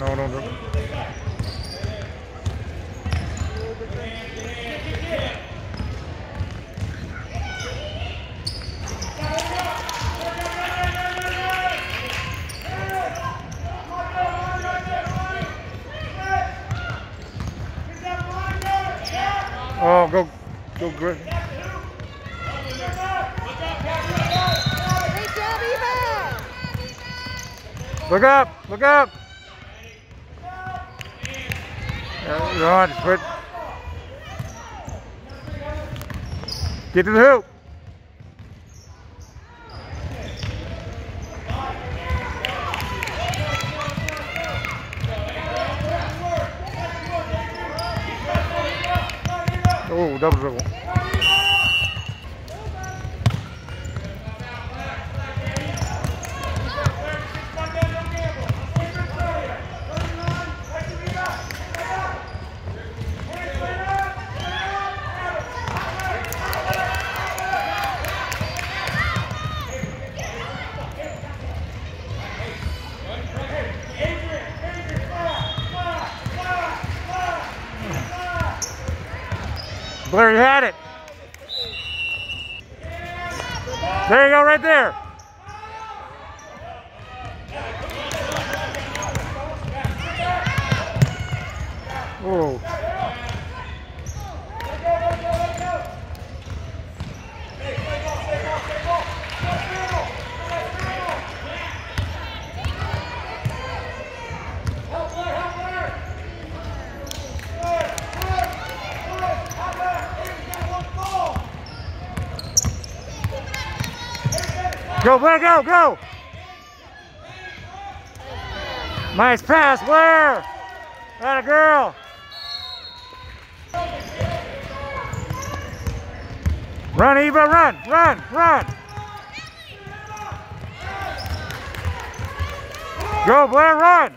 No, no, no. Oh, go, go, Eva! Look up, look up. Ron, quit. Get to the hoop. Oh, double dribble. Blair, you had it. There you go, right there. Go, Blair, go, go. Nice pass, Blair. That a girl. Run, Eva, run, run, run. Go, Blair, run.